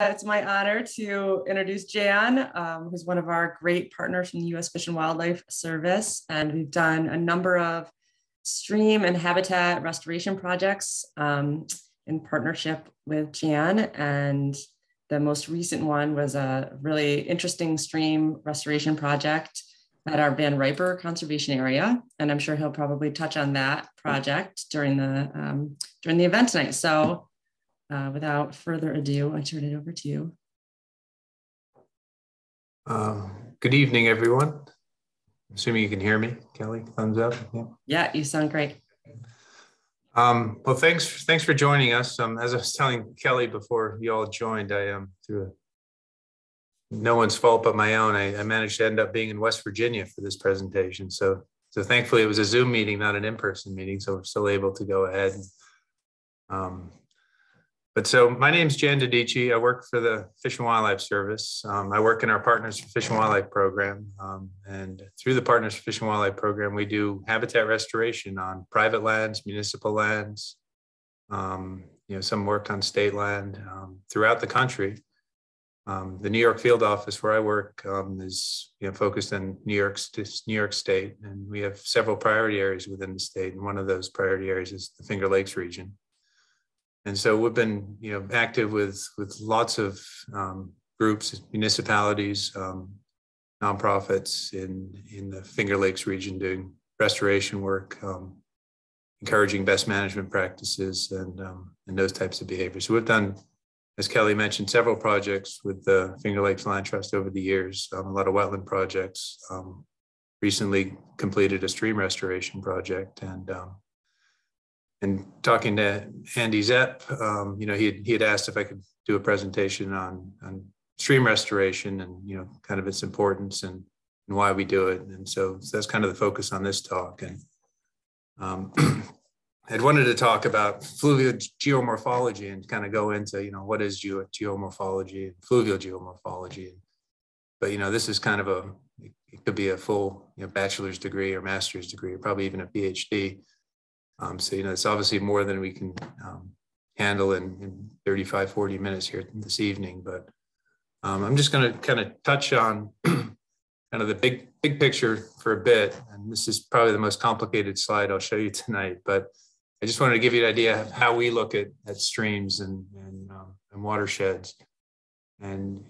It's my honor to introduce Gian, um, who's one of our great partners from the U.S. Fish and Wildlife Service. And we've done a number of stream and habitat restoration projects um, in partnership with Gian. And the most recent one was a really interesting stream restoration project at our Van Riper Conservation Area. And I'm sure he'll probably touch on that project during the, um, during the event tonight. So uh, without further ado, I turn it over to you. Um, good evening, everyone. Assuming you can hear me, Kelly, thumbs up. Yeah, yeah you sound great. Um, well, thanks, thanks for joining us. Um, as I was telling Kelly before you all joined, I um, through no one's fault but my own, I, I, managed to end up being in West Virginia for this presentation. So, so thankfully it was a Zoom meeting, not an in-person meeting. So we're still able to go ahead. And, um, but so my name is Gian Dodici. I work for the Fish and Wildlife Service. Um, I work in our Partners for Fish and Wildlife program. Um, and through the Partners for Fish and Wildlife program, we do habitat restoration on private lands, municipal lands, um, you know, some work on state land um, throughout the country. Um, the New York field office where I work um, is you know, focused on New York, New York State, and we have several priority areas within the state. And one of those priority areas is the Finger Lakes region and so we've been you know active with with lots of um, groups municipalities um, nonprofits in in the finger lakes region doing restoration work um, encouraging best management practices and um, and those types of behaviors. So we've done as kelly mentioned several projects with the finger lakes land trust over the years um, a lot of wetland projects um, recently completed a stream restoration project and and talking to Andy Zepp, um, you know, he had, he had asked if I could do a presentation on, on stream restoration and, you know, kind of its importance and, and why we do it. And so, so that's kind of the focus on this talk. And um, I'd wanted to talk about fluvial geomorphology and kind of go into, you know, what is geo geomorphology and fluvial geomorphology. But, you know, this is kind of a, it could be a full, you know, bachelor's degree or master's degree, or probably even a PhD. Um, so, you know, it's obviously more than we can um, handle in, in 35, 40 minutes here this evening. But um, I'm just going to kind of touch on kind of the big, big picture for a bit. And this is probably the most complicated slide I'll show you tonight. But I just wanted to give you an idea of how we look at, at streams and, and, um, and watersheds. And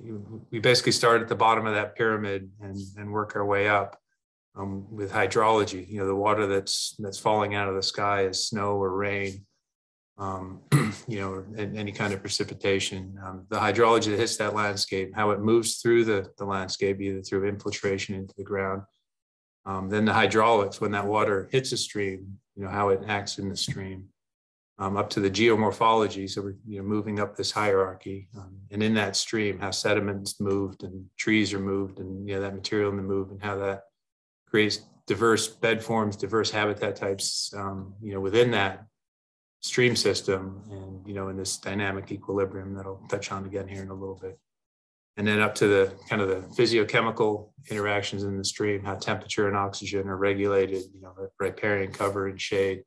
we basically start at the bottom of that pyramid and, and work our way up um, with hydrology. You know, the water that's that's falling out of the sky is snow or rain. Um, you know, any kind of precipitation. Um, the hydrology that hits that landscape, how it moves through the, the landscape, either through infiltration into the ground. Um, then the hydraulics, when that water hits a stream, you know, how it acts in the stream. Um, up to the geomorphology. So we're you know, moving up this hierarchy. Um, and in that stream, how sediments moved and trees are moved and you know, that material in the move and how that creates diverse bed forms, diverse habitat types, um, you know, within that stream system and, you know, in this dynamic equilibrium that I'll touch on again here in a little bit. And then up to the kind of the physiochemical interactions in the stream, how temperature and oxygen are regulated, you know, riparian cover and shade.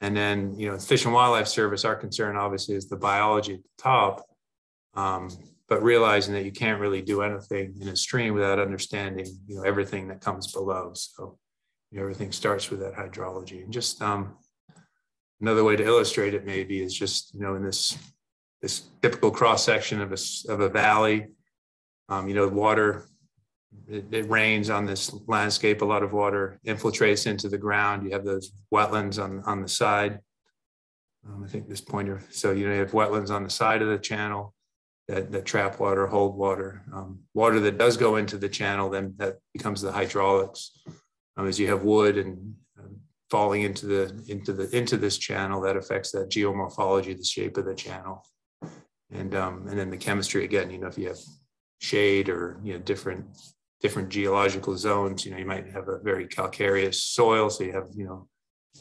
And then, you know, Fish and Wildlife Service, our concern obviously is the biology at the top. Um, but realizing that you can't really do anything in a stream without understanding, you know, everything that comes below. So you know, everything starts with that hydrology. And just um, another way to illustrate it maybe is just, you know, in this this typical cross section of a, of a valley, um, you know, water, it, it, rains on this landscape, a lot of water infiltrates into the ground. You have those wetlands on, on the side. Um, I think this pointer, so you know, you have wetlands on the side of the channel that, that trap water, hold water. Um, water that does go into the channel, then that becomes the hydraulics. Um, as you have wood and um, falling into the into the into this channel, that affects that geomorphology, the shape of the channel, and um, and then the chemistry again. You know, if you have shade or you know different different geological zones, you know, you might have a very calcareous soil, so you have you know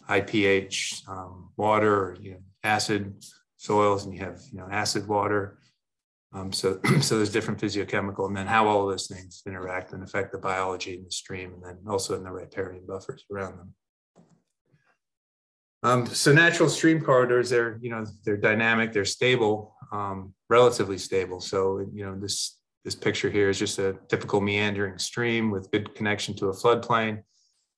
high pH um, water or you know acid soils, and you have you know acid water um, so, so there's different physiochemical, and then how all of those things interact and affect the biology in the stream, and then also in the riparian buffers around them. Um, so natural stream corridors, they're, you know, they're dynamic, they're stable, um, relatively stable. So, you know, this, this picture here is just a typical meandering stream with good connection to a floodplain.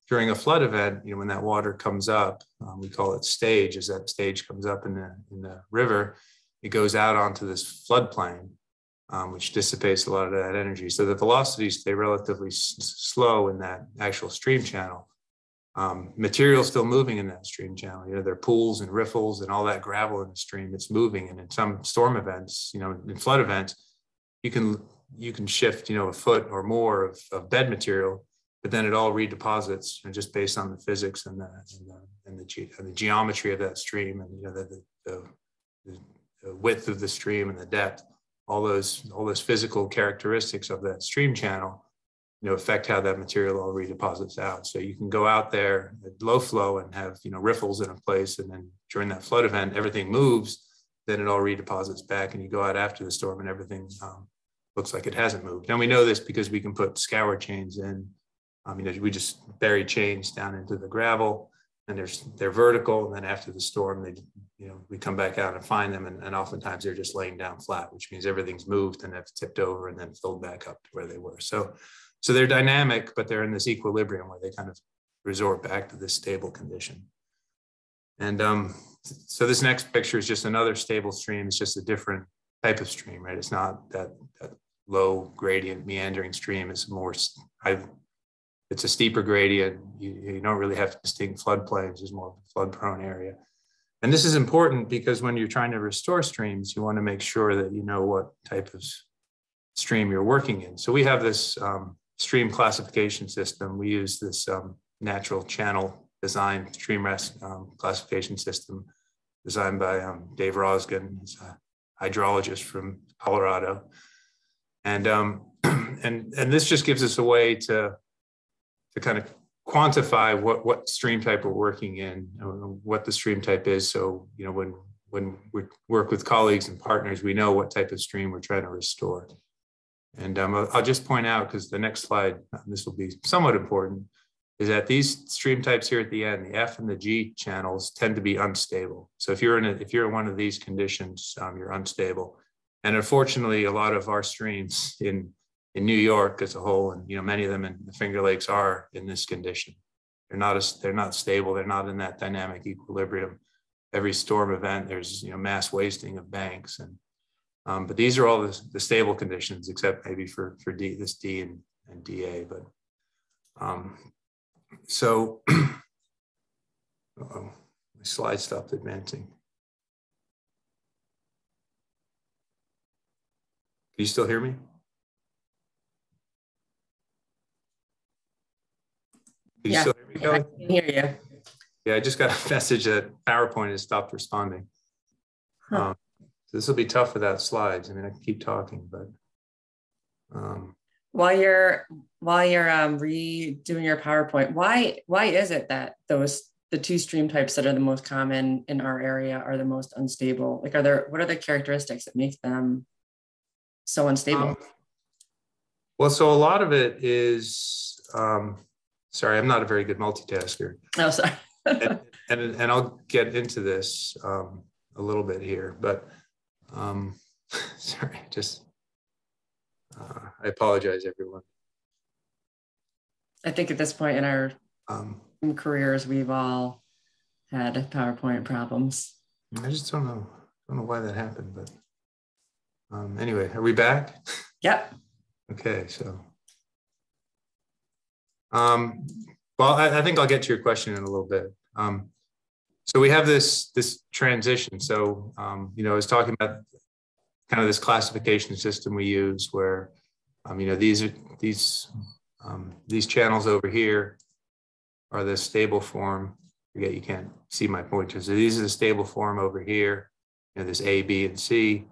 During a flood event, you know, when that water comes up, um, we call it stage, as that stage comes up in the, in the river, it goes out onto this floodplain, um, which dissipates a lot of that energy. So the velocities stay relatively slow in that actual stream channel um, material still moving in that stream channel. You know, there are pools and riffles and all that gravel in the stream. It's moving, and in some storm events, you know, in flood events, you can you can shift, you know, a foot or more of, of bed material, but then it all redeposits, you know, just based on the physics and the and the, and the, ge- and the geometry of that stream, and you know, the, the, the width of the stream and the depth, all those all those physical characteristics of that stream channel you know, affect how that material all redeposits out. So you can go out there at low flow and have, you know, riffles in a place. And then during that flood event, everything moves, then it all redeposits back and you go out after the storm and everything um, looks like it hasn't moved. And we know this because we can put scour chains in. I mean, we just bury chains down into the gravel and there's they're vertical. And then after the storm, they, you know, we come back out and find them. And, and oftentimes they're just laying down flat, which means everything's moved and have tipped over and then filled back up to where they were. So so they're dynamic, but they're in this equilibrium where they kind of resort back to this stable condition. And um, so this next picture is just another stable stream. It's just a different type of stream, right? It's not that, that low gradient meandering stream. It's more, I, it's a steeper gradient. You, you don't really have distinct floodplains. There's more of a flood prone area. And this is important because when you're trying to restore streams, you want to make sure that you know what type of stream you're working in. So we have this um, stream classification system. We use this um, natural channel design stream rest um, classification system designed by um, Dave Rosgen, he's a hydrologist from Colorado. And, um, and, and this just gives us a way to, to kind of quantify what, what stream type we're working in, what the stream type is. So, you know, when, when we work with colleagues and partners, we know what type of stream we're trying to restore. And um, I'll just point out, because the next slide, this will be somewhat important, is that these stream types here at the end, the F and the G channels tend to be unstable. So if you're in a, if you're in one of these conditions, um, you're unstable. And unfortunately, a lot of our streams in in New York as a whole, and you know many of them in the Finger Lakes are in this condition. They're not as they're not stable. They're not in that dynamic equilibrium. Every storm event, there's you know mass wasting of banks and um, but these are all the, the, stable conditions, except maybe for, for D, this D and, and DA. But um, so, my slide stopped advancing. Can you still hear me? You yeah, still hear me, Kelly? I can hear you. Yeah, I just got a message that PowerPoint has stopped responding. Huh. Um, this will be tough without slides. I mean, I can keep talking, but. Um, while you're while you're um, redoing your PowerPoint, why why is it that those the two stream types that are the most common in our area are the most unstable? Like, are there what are the characteristics that make them so unstable? Um, well, so a lot of it is. Um, sorry, I'm not a very good multitasker. Oh, sorry. and, and, and I'll get into this um, a little bit here, but um, sorry, just, uh, I apologize, everyone. I think at this point in our um, careers, we've all had PowerPoint problems. I just don't know. Don't know why that happened, but um, anyway, are we back? Yep. okay, so. Um, well, I, I, think I'll get to your question in a little bit. Um, so we have this this transition. So um, you know, I was talking about kind of this classification system we use, where um, you know these are these um, these channels over here are the stable form. Forget you can't see my pointer. So these are the stable form over here. You know, there's A, B, and C,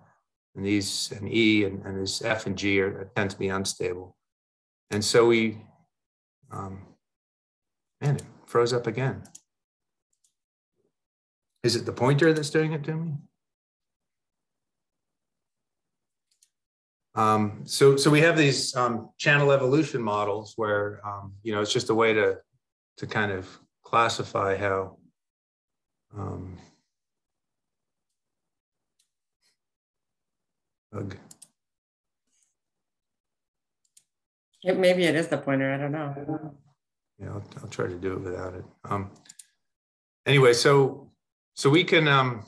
and these and E and, and this F and G are tend to be unstable. And so we, um, man, it froze up again. Is it the pointer that's doing it to me? Um, so, so we have these um, channel evolution models where, um, you know, it's just a way to, to kind of classify how, Um, ugh. Yeah, maybe it is the pointer. I don't know. Yeah, I'll, I'll try to do it without it. Um, anyway, so so we can um,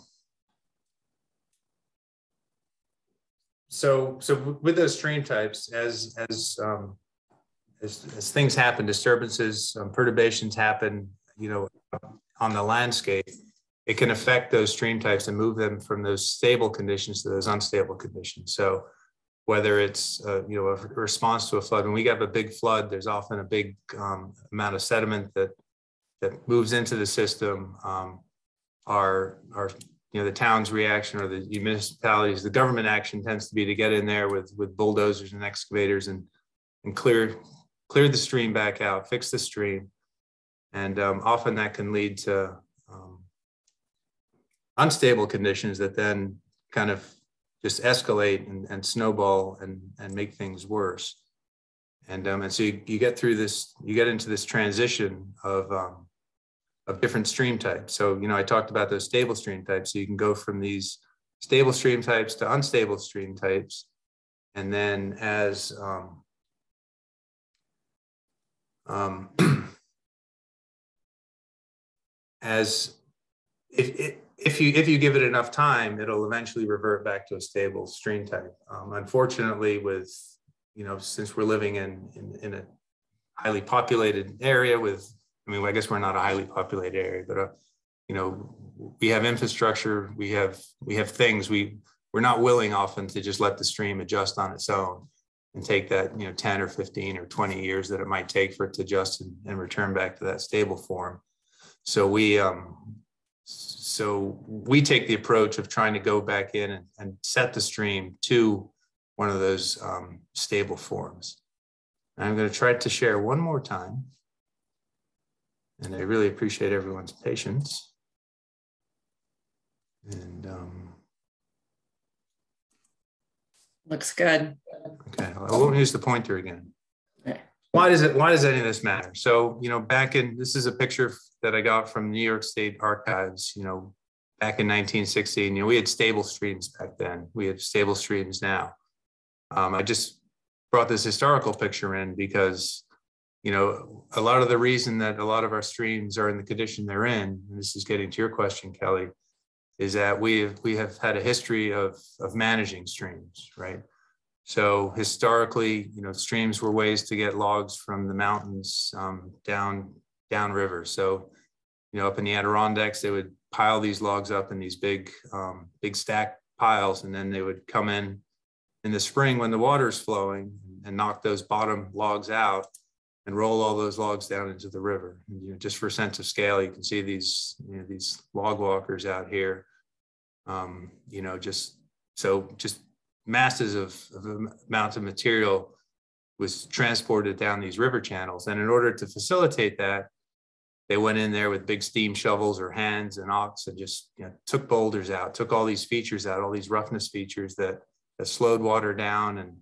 so so with those stream types, as as um, as, as things happen, disturbances, um, perturbations happen, you know, on the landscape, it can affect those stream types and move them from those stable conditions to those unstable conditions. So whether it's uh, you know a response to a flood, when we have a big flood, there's often a big um, amount of sediment that that moves into the system. Um, our our you know the town's reaction or the municipalities, the government action tends to be to get in there with with bulldozers and excavators and and clear clear the stream back out, fix the stream, and um, often that can lead to um, unstable conditions that then kind of just escalate and, and snowball and, and make things worse. And, um, and so you, you get through this, you get into this transition of, um, of different stream types. So, you know, I talked about those stable stream types. So you can go from these stable stream types to unstable stream types. And then as, um, um, as if, if, if you if you give it enough time, it'll eventually revert back to a stable stream type. Um, unfortunately, with you know, since we're living in, in in a highly populated area with, I mean, I guess we're not a highly populated area, but uh, you know, we have infrastructure, we have we have things we we're not willing often to just let the stream adjust on its own and take that you know 10 or 15 or 20 years that it might take for it to adjust and, and return back to that stable form so we um, so we take the approach of trying to go back in and, and set the stream to one of those um, stable forms. And I'm going to try to share one more time. And I really appreciate everyone's patience. And um, looks good. Okay, I won't use the pointer again. Why does it? Why does any of this matter? So you know, back in this is a picture that I got from New York State Archives, you know, back in 1916, you know, we had stable streams back then. We have stable streams now. Um, I just brought this historical picture in because, you know, a lot of the reason that a lot of our streams are in the condition they're in, and this is getting to your question, Kelly, is that we have, we have had a history of, of managing streams, right? So historically, you know, streams were ways to get logs from the mountains um, down downriver. So, you know, up in the Adirondacks, they would pile these logs up in these big, um, big stack piles, and then they would come in in the spring when the water is flowing and knock those bottom logs out and roll all those logs down into the river. And, you know, just for a sense of scale, you can see these, you know, these log walkers out here. Um, you know, just so just masses of, of amounts of material was transported down these river channels. And in order to facilitate that, they went in there with big steam shovels or hands and ox and just you know, took boulders out, took all these features out, all these roughness features that, that slowed water down. And,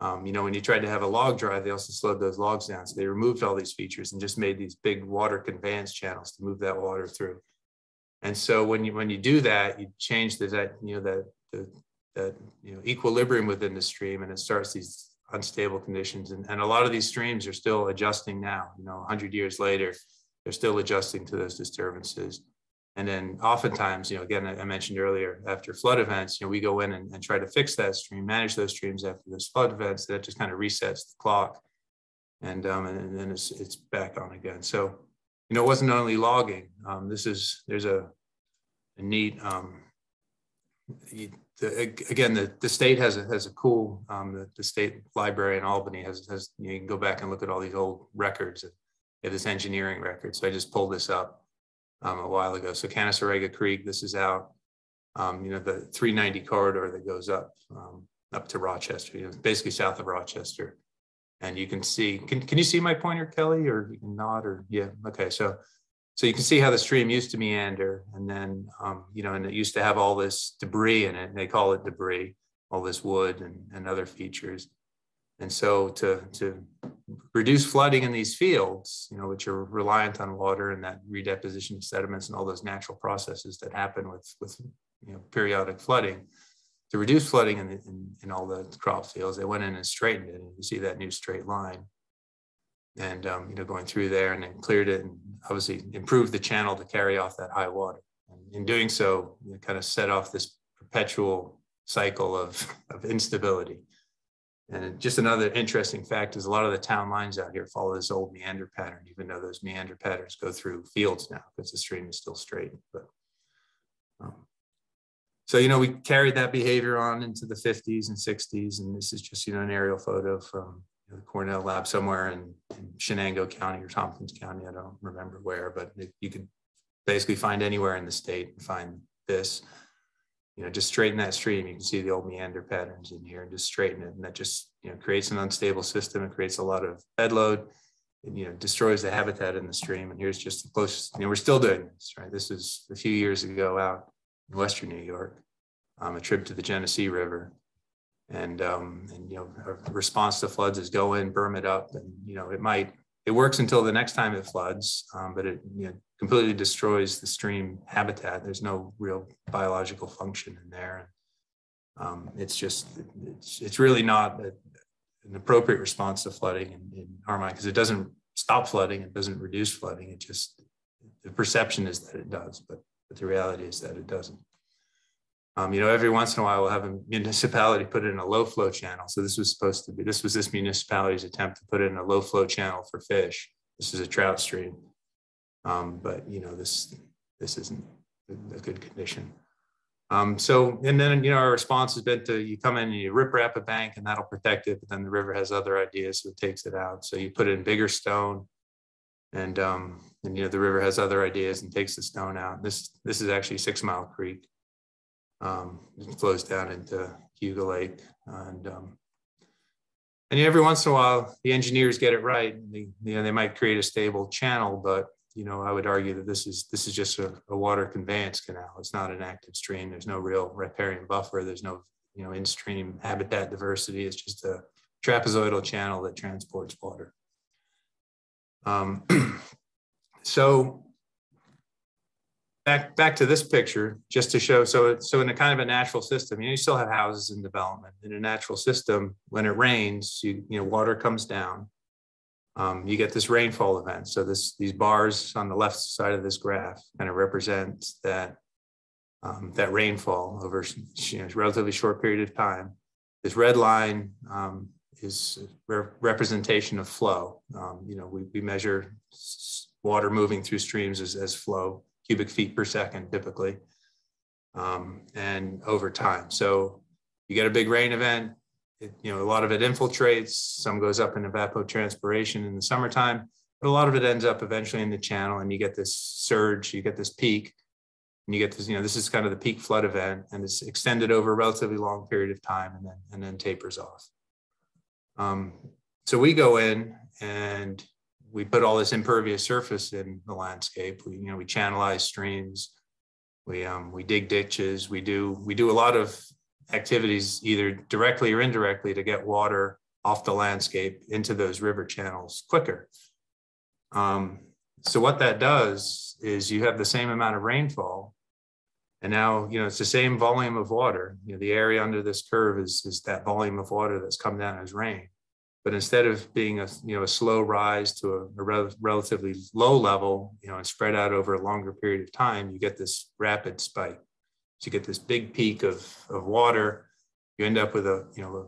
um, you know, when you tried to have a log drive, they also slowed those logs down. So they removed all these features and just made these big water conveyance channels to move that water through. And so when you when you do that, you change the that you know that the that you know equilibrium within the stream, and it starts these unstable conditions. And, and a lot of these streams are still adjusting now. You know, 100 years later, they're still adjusting to those disturbances. And then oftentimes, you know, again, I mentioned earlier, after flood events, you know, we go in and, and try to fix that stream, manage those streams after those flood events. That just kind of resets the clock, and um, and then it's it's back on again. So, you know, it wasn't only logging. Um, this is there's a, a neat. Um, the, again, the, the state has a, has a cool, um, the, the state library in Albany has, has, you can go back and look at all these old records have this engineering record. So I just pulled this up um, a while ago. So Canaseraga Creek, this is out, um, you know, the 390 corridor that goes up um, up to Rochester, you know, basically south of Rochester. And you can see, can, can you see my pointer, Kelly, or you can nod or, yeah, okay. So, so you can see how the stream used to meander and then, um, you know, and it used to have all this debris in it. They call it debris, all this wood and, and other features. And so to, to reduce flooding in these fields, you know, which are reliant on water and that redeposition of sediments and all those natural processes that happen with, with you know, periodic flooding, to reduce flooding in, in, in, all the crop fields, they went in and straightened it. And you see that new straight line. And, um, you know, going through there and then cleared it and obviously improved the channel to carry off that high water. And in doing so, you kind of set off this perpetual cycle of, of instability. And just another interesting fact is a lot of the town lines out here follow this old meander pattern, even though those meander patterns go through fields now because the stream is still straight. But um, so you know we carried that behavior on into the 50s and 60s, and this is just you know an aerial photo from you know, the Cornell lab somewhere in, in Chenango County or Tompkins County. I don't remember where, but you could basically find anywhere in the state and find this you know, just straighten that stream. You can see the old meander patterns in here and just straighten it. And that just, you know, creates an unstable system. It creates a lot of bed load and, you know, destroys the habitat in the stream. And here's just the closest, you know, we're still doing this, right? This is a few years ago out in Western New York, um, a trip to the Genesee River. And, um, and, you know, response to floods is go in, berm it up. And, you know, it might, it works until the next time it floods, um, but it, you know, completely destroys the stream habitat. There's no real biological function in there. Um, it's just, it's, it's really not a, an appropriate response to flooding in, in our mind because it doesn't stop flooding, it doesn't reduce flooding. It just, the perception is that it does, but, but the reality is that it doesn't. Um, you know, every once in a while we'll have a municipality put it in a low flow channel. So this was supposed to be, this was this municipality's attempt to put in a low flow channel for fish. This is a trout stream. Um, but you know, this this isn't a good condition. Um, so, and then, you know, our response has been to you come in and you riprap a bank and that'll protect it, but then the river has other ideas, so it takes it out. So you put in bigger stone and, um, and, you know, the river has other ideas and takes the stone out. This, this is actually Six Mile Creek. Um, it flows down into Cayuga Lake and, um, and every once in a while the engineers get it right. They, you know, they might create a stable channel, but you know, I would argue that this is this is just a, a, water conveyance canal. It's not an active stream. There's no real riparian buffer. There's no you know in-stream habitat diversity. It's just a trapezoidal channel that transports water. Um, so back back to this picture, just to show. So so in a kind of a natural system, you, know, you still have houses in development. In a natural system, when it rains, you you know water comes down um, you get this rainfall event. So this these bars on the left side of this graph kind of represent that um, that rainfall over you know, relatively short period of time. This red line um, is re representation of flow. Um, you know, we, we measure water moving through streams as, as flow, cubic feet per second typically, um, and over time. So you get a big rain event, it, you know, a lot of it infiltrates, some goes up in evapotranspiration in the summertime, but a lot of it ends up eventually in the channel and you get this surge, you get this peak, and you get this, you know, this is kind of the peak flood event and it's extended over a relatively long period of time and then, and then tapers off. Um, so we go in and we put all this impervious surface in the landscape. We, you know, we channelize streams, we, um, we dig ditches, we do, we do a lot of activities either directly or indirectly to get water off the landscape into those river channels quicker. Um, so what that does is you have the same amount of rainfall and now, you know, it's the same volume of water. You know, the area under this curve is, is that volume of water that's come down as rain. But instead of being a, you know, a slow rise to a, a rel relatively low level, you know, and spread out over a longer period of time, you get this rapid spike. So you get this big peak of, of water. You end up with a, you know, a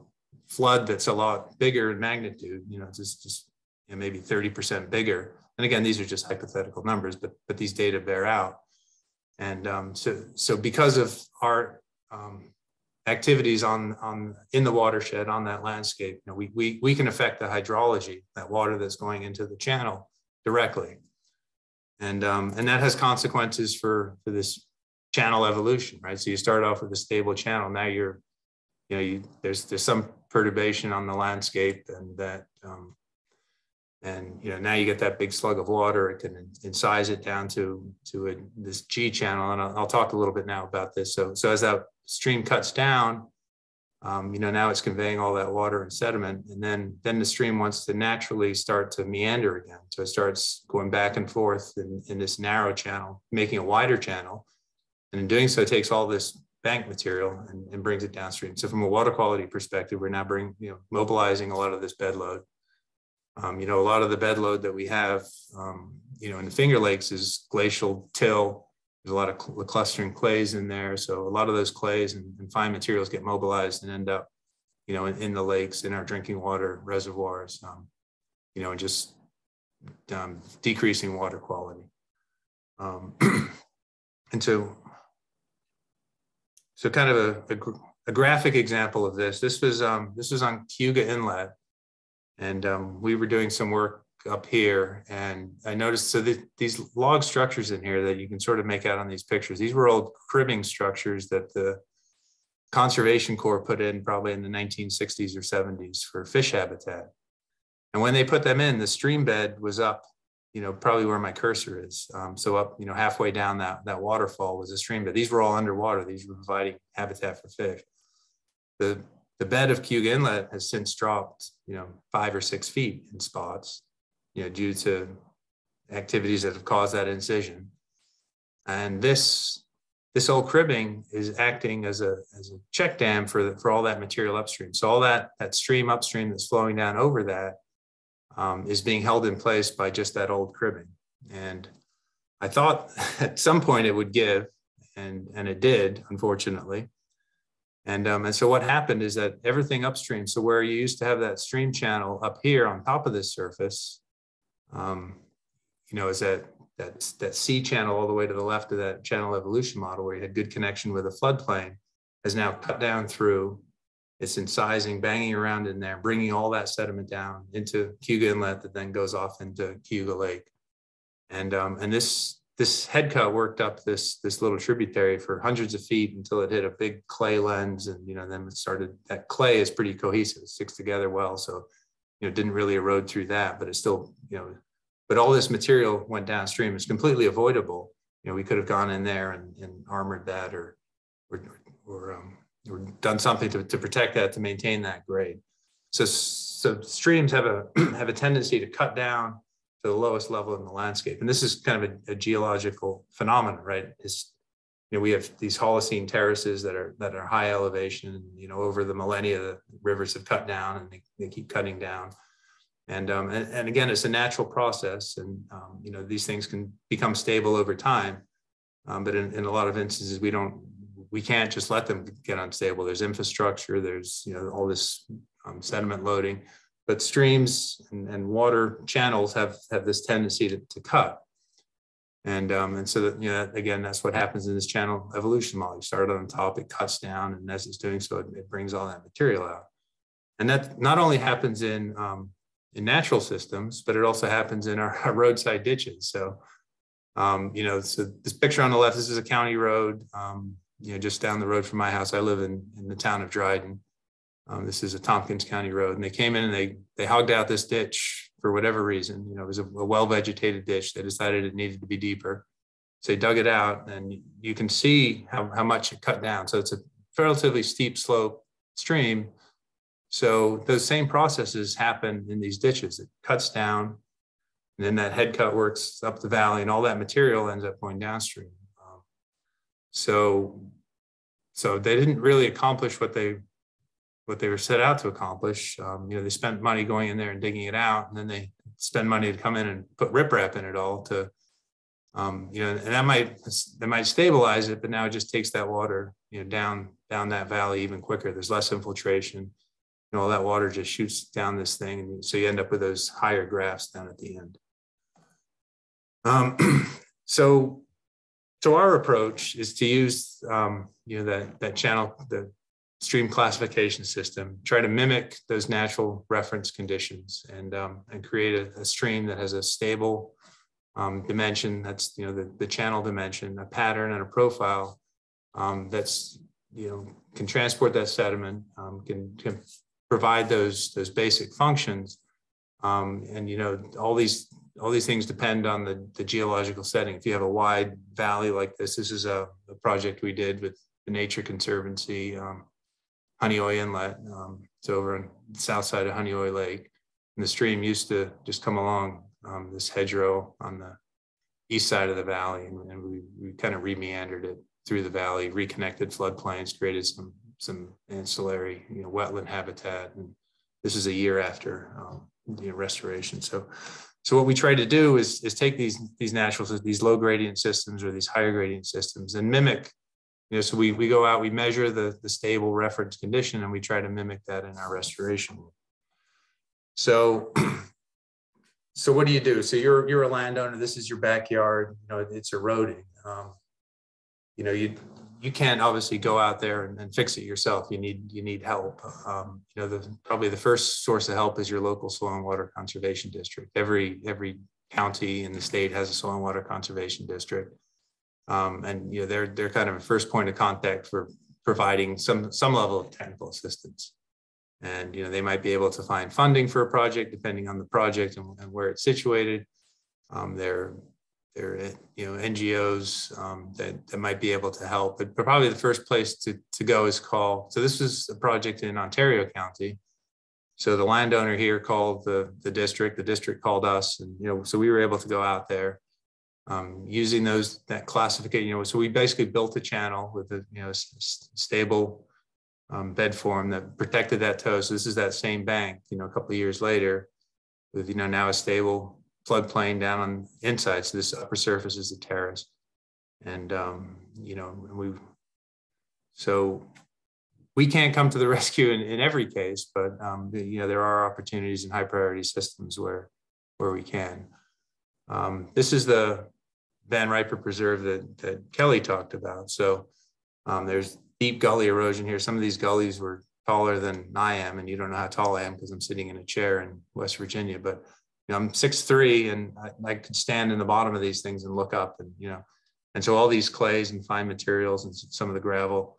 flood that's a lot bigger in magnitude, you know, just, just you know, maybe 30% bigger. And again, these are just hypothetical numbers, but, but these data bear out. And um, so, so because of our um, activities on, on in the watershed on that landscape, you know, we, we, we can affect the hydrology, that water that's going into the channel directly. And, um, and that has consequences for, for this channel evolution, right? So you start off with a stable channel. Now you're, you know, you, there's there's some perturbation on the landscape, and that, um, and you know, now you get that big slug of water. It can incise it down to to a, this G channel, and I'll, I'll talk a little bit now about this. So so as that stream cuts down, um, you know, now it's conveying all that water and sediment, and then then the stream wants to naturally start to meander again. So it starts going back and forth in, in this narrow channel, making a wider channel, and in doing so, it takes all this bank material and, and brings it downstream. So from a water quality perspective, we're now bringing, you know, mobilizing a lot of this bed load. Um, you know, a lot of the bed load that we have, um, you know, in the Finger Lakes is glacial till there's a lot of cl clustering clays in there. So a lot of those clays and, and fine materials get mobilized and end up, you know, in, in the lakes, in our drinking water reservoirs, um, you know, and just um, decreasing water quality. Um, and so, so kind of a, a, a, graphic example of this, this was, um, this was on Cayuga Inlet. And um, we were doing some work up here and I noticed so the, these log structures in here that you can sort of make out on these pictures, these were old cribbing structures that the Conservation Corps put in probably in the 1960s or 70s for fish habitat. And when they put them in, the stream bed was up, you know, probably where my cursor is. Um, so up, you know, halfway down that, that waterfall was a stream bed. These were all underwater. These were providing habitat for fish. The, the bed of Cayuga Inlet has since dropped, you know, five or six feet in spots you know, due to activities that have caused that incision. And this this old cribbing is acting as a as a check dam for the, for all that material upstream. So all that that stream upstream that's flowing down over that um, is being held in place by just that old cribbing. And I thought at some point it would give, and and it did, unfortunately. And, um, and so what happened is that everything upstream, so where you used to have that stream channel up here on top of this surface, um, you know, is that that that C channel all the way to the left of that channel evolution model where you had good connection with a floodplain has now cut down through. It's incising, banging around in there, bringing all that sediment down into Cayuga Inlet that then goes off into Cayuga Lake. And um, and this this head cut worked up this this little tributary for hundreds of feet until it hit a big clay lens, and you know then it started. That clay is pretty cohesive, sticks together well, so you know, didn't really erode through that, but it still, you know, but all this material went downstream. It's completely avoidable. You know, we could have gone in there and, and armored that or, or, or, um, or done something to, to protect that, to maintain that grade. So, so streams have a, have a tendency to cut down to the lowest level in the landscape. And this is kind of a, a geological phenomenon, right? It's, you know, we have these Holocene terraces that are that are high elevation. You know, over the millennia, the rivers have cut down and they, they keep cutting down. And, um, and, and again, it's a natural process, and um, you know these things can become stable over time. Um, but in, in a lot of instances, we don't, we can't just let them get unstable. There's infrastructure, there's you know all this um, sediment loading, but streams and, and water channels have have this tendency to, to cut. And, um, and so that, you know, again, that's what happens in this channel evolution model. You start on top, it cuts down, and as it's doing so, it, it brings all that material out. And that not only happens in, um, in natural systems, but it also happens in our, our roadside ditches. So, um, you know, so this picture on the left, this is a county road, um, you know, just down the road from my house. I live in, in the town of Dryden. Um, this is a Tompkins County road, and they came in and they they hogged out this ditch for whatever reason, you know, it was a, a well-vegetated ditch. They decided it needed to be deeper. So they dug it out and you can see how, how much it cut down. So it's a relatively steep slope stream. So those same processes happen in these ditches. It cuts down and then that head cut works up the valley and all that material ends up going downstream. Um, so, so they didn't really accomplish what they what they were set out to accomplish. Um, you know, they spent money going in there and digging it out, and then they spend money to come in and put riprap in it all to, um, you know, and that might that might stabilize it, but now it just takes that water, you know, down down that valley even quicker. There's less infiltration. You know, all that water just shoots down this thing, and so you end up with those higher graphs down at the end. Um, so, so our approach is to use, um, you know, that that channel, the stream classification system, try to mimic those natural reference conditions and, um, and create a, a, stream that has a stable um, dimension, that's, you know, the, the channel dimension, a pattern and a profile um, that's, you know, can transport that sediment, um, can, can provide those, those basic functions. Um, and, you know, all these, all these things depend on the, the geological setting. If you have a wide valley like this, this is a, a project we did with the Nature Conservancy Honeoye Inlet. Um, it's over on the south side of Honeoye Lake. And the stream used to just come along um, this hedgerow on the east side of the valley, and, and we, we kind of remeandered it through the valley, reconnected floodplains, created some some ancillary, you know, wetland habitat. And this is a year after um, restoration. So, so what we try to do is is take these these natural these low gradient systems or these higher gradient systems and mimic. You know, so we we go out, we measure the the stable reference condition, and we try to mimic that in our restoration. So so what do you do? So you're you're a landowner. This is your backyard. You know it's eroding. Um, you know you you can't obviously go out there and, and, fix it yourself. You need you need help. Um, you know the probably the first source of help is your local soil and water conservation district. Every every county in the state has a soil and water conservation district, um, and you know they're they're kind of a first point of contact for providing some some level of technical assistance and you know they might be able to find funding for a project depending on the project and, and where it's situated. Um, they're they're you know NGOs um, that, that might be able to help, but probably the first place to, to go is call. So this was a project in Ontario County. So the landowner here called the the district. The district called us, and you know so we were able to go out there. Um, using those that classification, you know, so we basically built a channel with a you know stable um, bed form that protected that toe. So this is that same bank, you know, a couple of years later with, you know, now a stable floodplain down on the inside. So this upper surface is the terrace. And, um, you know, we, so we can't come to the rescue in, in every case, but, um, you know, there are opportunities in high priority systems where, where we can. Um, this is the Van Riper Preserve that, that Kelly talked about. So um, there's deep gully erosion here. Some of these gullies were taller than I am, and you don't know how tall I am because I'm sitting in a chair in West Virginia. But you know, I'm six three, and I, I, could stand in the bottom of these things and look up, and you know, and so all these clays and fine materials and some of the gravel,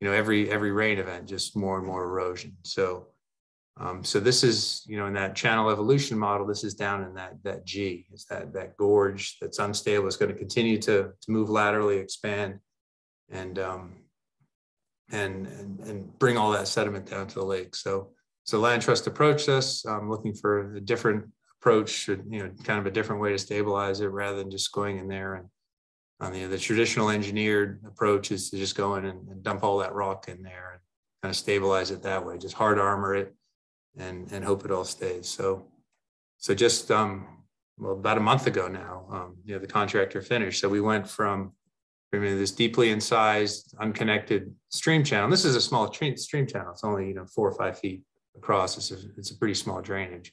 you know, every every rain event, just more and more erosion. So. Um, so this is, you know, in that channel evolution model, this is down in that that G, is that that gorge that's unstable. It's going to continue to, to move laterally, expand, and um, and, and, and bring all that sediment down to the lake. So, so Land Trust approached us um, looking for a different approach, you know, kind of a different way to stabilize it rather than just going in there. And um, you know, the traditional engineered approach is to just go in and, and dump all that rock in there and kind of stabilize it that way, just hard armor it and, and hope it all stays. So, so just, um, well, about a month ago now, um, you know, the contractor finished. So we went from I mean, this deeply incised, unconnected stream channel. This is a small stream channel. It's only you know four or five feet across. It's a, it's a pretty small drainage.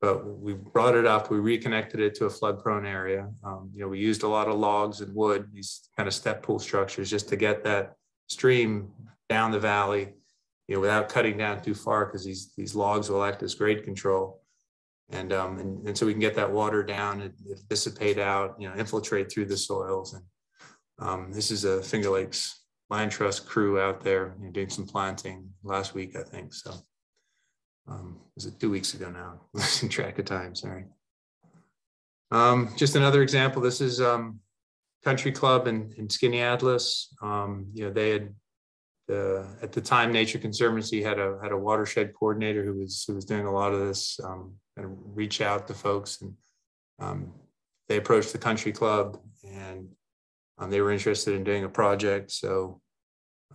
But we brought it up. We reconnected it to a flood-prone area. Um, you know, we used a lot of logs and wood, these kind of step pool structures, just to get that stream down the valley. You know, without cutting down too far, because these these logs will act as grade control and um and, and so we can get that water down and dissipate out you know infiltrate through the soils and um, this is a Finger Lakes Land Trust crew out there you know, doing some planting last week, I think. So um, was it two weeks ago now? Losing track of time, sorry. Um, just another example. This is um, Country Club in, Skaneateles. Um, you know, they had the, at the time Nature Conservancy had a had a watershed coordinator who was who was doing a lot of this, um, of reach out to folks, and um, they approached the Country Club and um, they were interested in doing a project. So,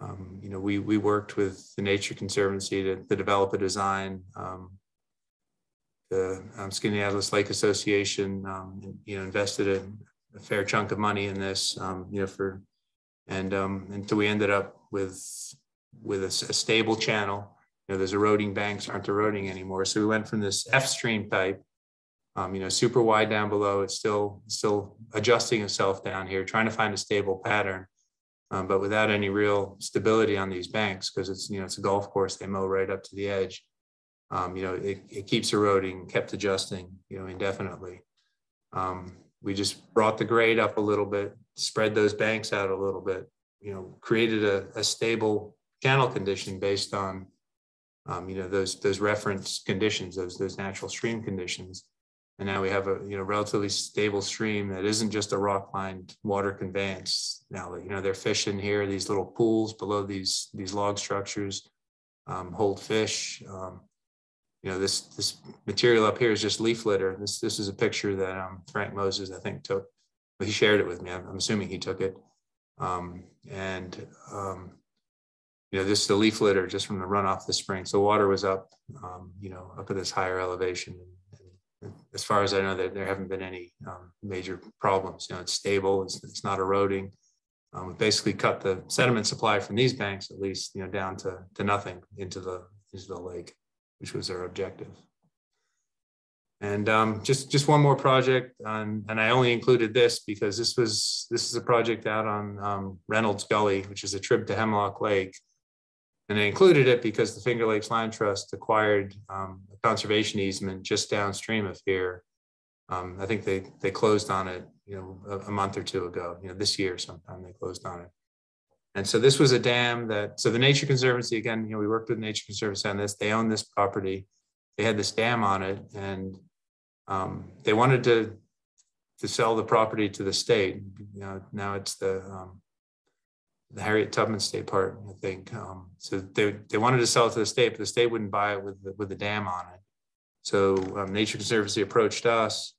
um, you know, we, we worked with the Nature Conservancy to, to develop a design. Um, the um, Skaneateles Lake Association, you know, invested a, a, fair chunk of money in this, you know, for, and um, until we ended up with, with a, a stable channel. You know, those eroding banks aren't eroding anymore. So we went from this F stream type um, you know, super wide down below. It's still still adjusting itself down here, trying to find a stable pattern, um, but without any real stability on these banks because it's you know it's a golf course. They mow right up to the edge. Um, you know, it, it keeps eroding, kept adjusting, you know, indefinitely. Um, we just brought the grade up a little bit, spread those banks out a little bit, you know, created a, a stable channel condition based on, um, you know, those those reference conditions, those those natural stream conditions and now we have a you know relatively stable stream that isn't just a rock lined water conveyance now you know they're fishing here these little pools below these these log structures um, hold fish. Um, you know, this this material up here is just leaf litter. This this is a picture that um, Frank Moses, I think, took. He shared it with me. I'm, I'm assuming he took it. Um, and um, you know, this is the leaf litter just from the runoff this spring. So water was up, um, you know, up at this higher elevation. And, and as far as I know, there, there haven't been any um, major problems. You know, it's stable. It's, it's not eroding. Um, we basically cut the sediment supply from these banks, at least, you know, down to, to nothing into the into the lake which was our objective. And um, just just one more project, on, and I only included this because this was this is a project out on um, Reynolds Gully, which is a trip to Hemlock Lake, and I included it because the Finger Lakes Land Trust acquired um, a conservation easement just downstream of here. Um, I think they they closed on it, you know, a, a month or two ago. You know, this year sometime they closed on it. And so this was a dam that, so the Nature Conservancy, again, you know, we worked with Nature Conservancy on this. They own this property. They had this dam on it and um, they wanted to, to sell the property to the state. You know, now it's the, um, the Harriet Tubman State Park, I think. Um, so they, they wanted to sell it to the state, but the state wouldn't buy it with the, with the dam on it. So um, Nature Conservancy approached us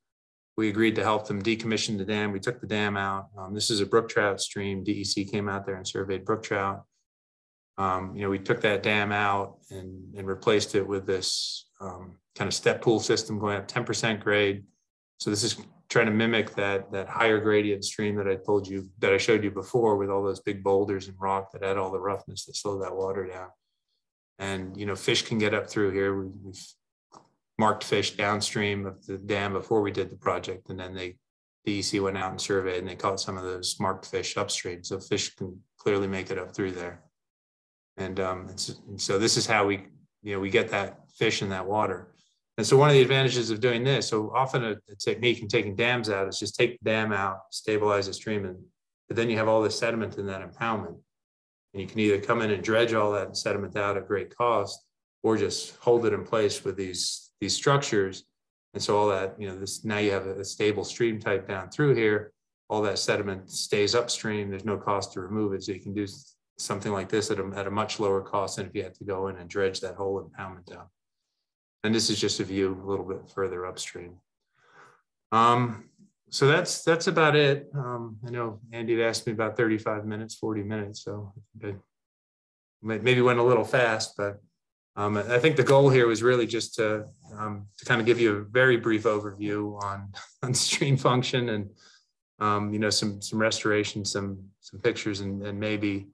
we agreed to help them decommission the dam. We took the dam out. Um, this is a brook trout stream. DEC came out there and surveyed brook trout. Um, you know, we took that dam out and, and replaced it with this um, kind of step pool system going up 10% grade. So this is trying to mimic that, that higher gradient stream that I told you, that I showed you before with all those big boulders and rock that add all the roughness that slow that water down. And, you know, fish can get up through here. We, we've marked fish downstream of the dam before we did the project. And then they, the EC went out and surveyed and they caught some of those marked fish upstream. So fish can clearly make it up through there. And, um, and, and so this is how we, you know, we get that fish in that water. And so one of the advantages of doing this, so often a technique in taking dams out is just take the dam out, stabilize the stream, and but then you have all the sediment in that impoundment. And you can either come in and dredge all that sediment out at great cost, or just hold it in place with these these structures. And so all that, you know, this now you have a, stable stream type down through here. All that sediment stays upstream. There's no cost to remove it. So you can do something like this at a, at a much lower cost than if you had to go in and dredge that whole impoundment down. And this is just a view a little bit further upstream. Um, so that's that's about it. Um, I know Andy had asked me about 35 minutes, 40 minutes, so maybe went a little fast, but um, I think the goal here was really just to, um, to kind of give you a very brief overview on, on stream function and um, you know some some restoration, some some pictures, and, and maybe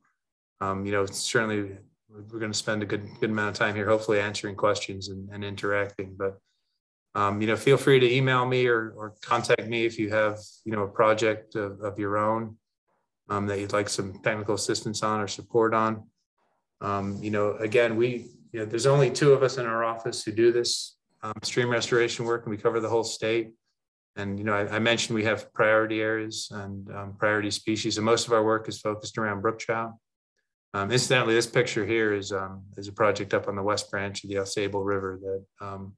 um, you know certainly we're going to spend a good good amount of time here, hopefully answering questions and, and interacting. But um, you know, feel free to email me or, or contact me if you have you know a project of, of your own um, that you'd like some technical assistance on or support on. you know, again, we you know, there's only two of us in our office who do this um, stream restoration work, and we cover the whole state. And you know, I, I mentioned we have priority areas and um, priority species, and most of our work is focused around brook trout. Um, incidentally, this picture here is um, is a project up on the west branch of the Ausable River that um,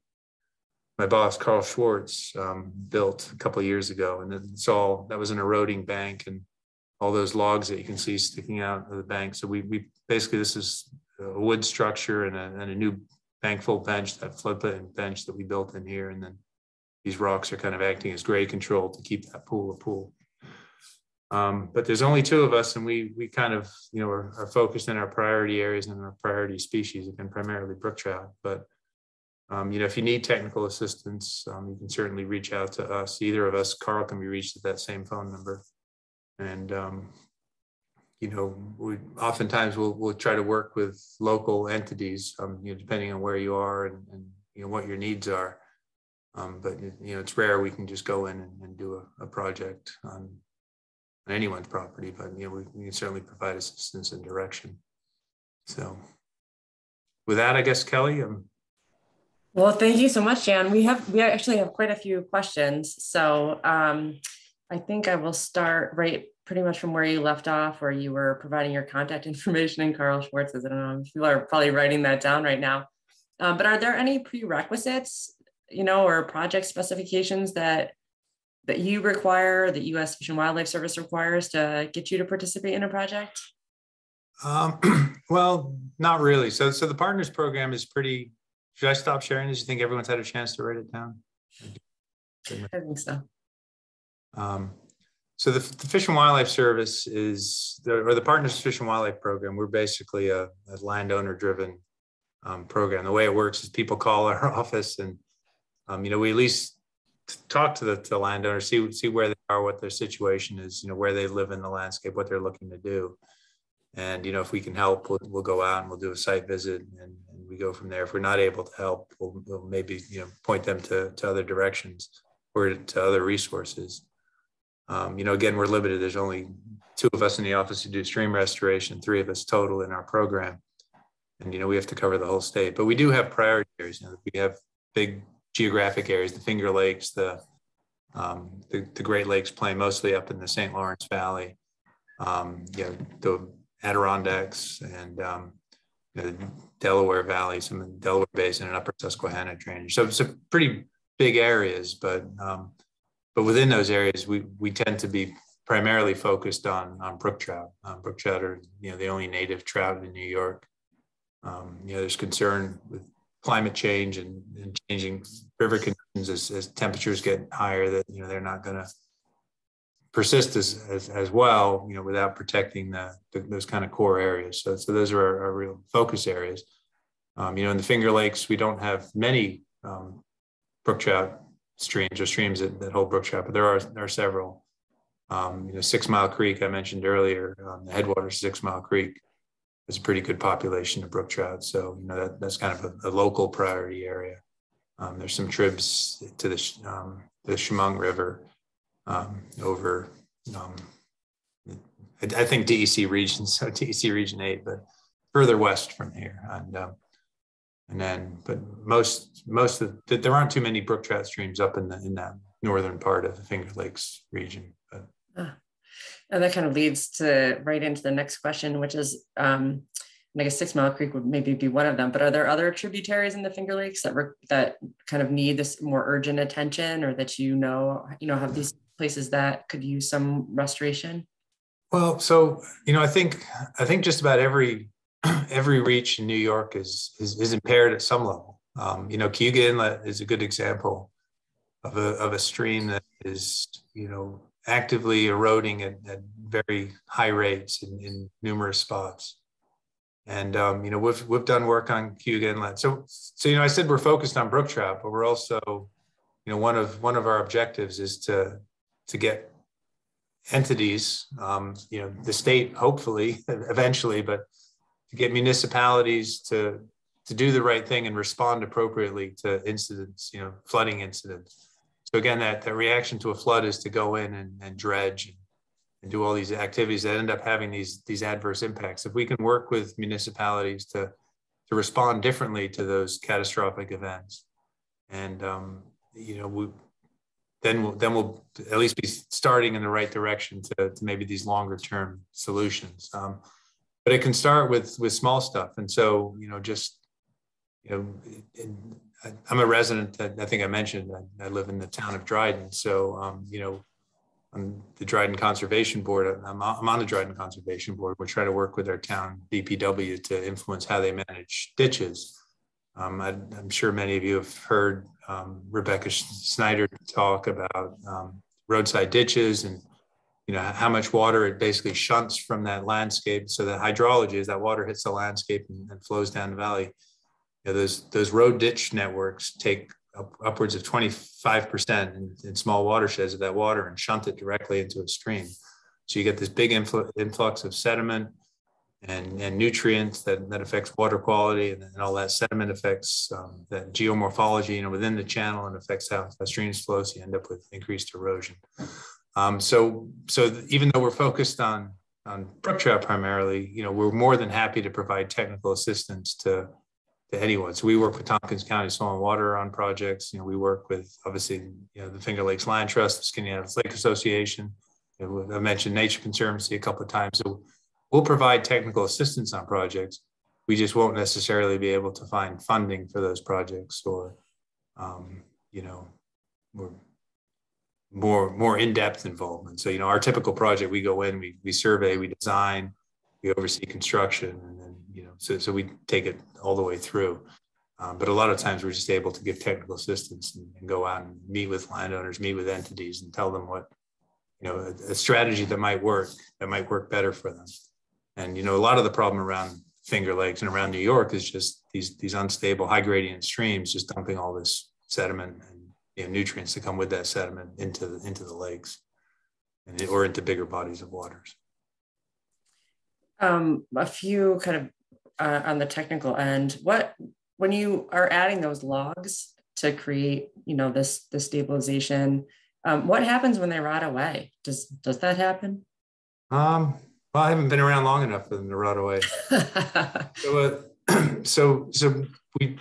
my boss Carl Schwartz um, built a couple of years ago, and it's all that was an eroding bank and all those logs that you can see sticking out of the bank. So we we basically this is a wood structure and a, and a new bankfull bench, that floodplain bench that we built in here. And then these rocks are kind of acting as grade control to keep that pool a pool. Um, but there's only two of us and we we kind of, you know, are, are focused in our priority areas and our priority species, again, primarily brook trout. But, um, you know, if you need technical assistance, um, you can certainly reach out to us. Either of us, Carl can be reached at that same phone number. And, um, you know, we oftentimes we'll, we'll try to work with local entities, um, you know, depending on where you are and, and you know, what your needs are. Um, but, you know, it's rare we can just go in and, and do a, a, project on, on anyone's property, but, you know, we, we, can certainly provide assistance and direction. So with that, I guess, Kelly, um, well, thank you so much, Gian. We have we actually have quite a few questions. So um, I think I will start right pretty much from where you left off, where you were providing your contact information and Carl Schwartz's. I don't know if you are probably writing that down right now. Um, but are there any prerequisites, you know, or project specifications that that you require, that U.S. Fish and Wildlife Service requires to get you to participate in a project? Um, well, not really. So, so the partners program is pretty. Should I stop sharing? Did you think everyone's had a chance to write it down? I think so. Um, so the, the, Fish and Wildlife Service is, the, or the Partners Fish and Wildlife Program. We're basically a, a landowner-driven um, program. The way it works is people call our office, and um, you know we at least talk to the, to the landowner, see see where they are, what their situation is, you know where they live in the landscape, what they're looking to do, and you know if we can help, we'll, we'll go out and we'll do a site visit, and, and we go from there. If we're not able to help, we'll, we'll maybe you know point them to to other directions or to other resources. Um, you know, again, we're limited. There's only two of us in the office who do stream restoration, three of us total in our program. And, you know, we have to cover the whole state, but we do have priority areas. You know, we have big geographic areas, the Finger Lakes, the, um, the, the, Great Lakes plain mostly up in the St. Lawrence Valley, um, you know, the Adirondacks and, um, the Delaware Valley, some of the Delaware Basin and upper Susquehanna drainage. So it's a pretty big areas, but um, but within those areas, we we tend to be primarily focused on on brook trout. Um, brook trout are you know the only native trout in New York. Um, you know, there's concern with climate change and, and changing river conditions as, as, temperatures get higher that you know they're not going to persist as, as, as well. You know, without protecting the, the, those kind of core areas. So so those are our, our real focus areas. Um, you know, in the Finger Lakes, we don't have many um, brook trout streams or streams that, that hold brook trout, but there are there are several. Um, you know, Six Mile Creek I mentioned earlier, um, the headwaters Six Mile Creek is a pretty good population of brook trout. So you know that that's kind of a, a local priority area. Um, there's some trips to the um, the Chemung River um, over. Um, I, I, think DEC region, so DEC region eight, but further west from here, and and then but most most of the, there aren't too many brook trout streams up in the in that northern part of the Finger Lakes region. But ah. and that kind of leads to right into the next question, which is um, I guess Six Mile Creek would maybe be one of them. But are there other tributaries in the Finger Lakes that re- that kind of need this more urgent attention, or that you know you know have these places that could use some restoration? Well, so you know, I think I think just about every every reach in New York is is, is impaired at some level. Um, you know, Cayuga Inlet is a good example of a of a stream that is you know actively eroding at, at very high rates in, in numerous spots. And um, you know, we've we've done work on Cayuga Inlet. So so you know, I said we're focused on brook trout, but we're also you know one of one of our objectives is to to get entities, um, you know, the state hopefully eventually, but to get municipalities to to do the right thing and respond appropriately to incidents, you know, flooding incidents. So again, that, that reaction to a flood is to go in and, and dredge and, do all these activities that end up having these these adverse impacts. If we can work with municipalities to to respond differently to those catastrophic events, and um, you know, we, then we'll then we'll at least be starting in the right direction to, to maybe these longer term solutions. Um, but it can start with with small stuff. And so you know just you know i'm a resident i think i mentioned i, I live in the town of dryden. So um, you know on the dryden conservation board I'm, I'm on the dryden conservation board. We're trying to work with our town dpw to influence how they manage ditches. Um, I, am sure many of you have heard um, rebecca Schneider talk about um, roadside ditches and you know how much water it basically shunts from that landscape. So the hydrology is that water hits the landscape and, and flows down the valley. You know, those those road ditch networks take up, upwards of 25% in, in, small watersheds of that water and shunt it directly into a stream. So you get this big influ- influx of sediment and, and nutrients that, that affects water quality and, and all that sediment affects um, that geomorphology you know within the channel and affects how, how streams flow. So you end up with increased erosion um, so, so even though we're focused on on brook trout primarily, you know, we're more than happy to provide technical assistance to to anyone. So we work with Tompkins County Soil and Water on projects. You know, we work with obviously you know the Finger Lakes Land Trust, the Skaneateles Lake Association. You know, I mentioned Nature Conservancy a couple of times. So we'll provide technical assistance on projects. We just won't necessarily be able to find funding for those projects, or um, you know, we're more more in-depth involvement. So you know, our typical project, we go in, we we survey, we design, we oversee construction, and then you know, so so we take it all the way through. Um, but a lot of times we're just able to give technical assistance and, and, go out and meet with landowners, meet with entities, and tell them what you know a, a strategy that might work, that might work better for them. And you know, a lot of the problem around Finger Lakes and around New York is just these these unstable high gradient streams just dumping all this sediment you know, nutrients that come with that sediment into the, into the lakes and, or into bigger bodies of waters. Um, a few kind of uh, on the technical end, what when you are adding those logs to create, you know, this this stabilization, um, what happens when they rot away? Does does that happen? Um, well, I haven't been around long enough for them to rot away. so, uh, so, so we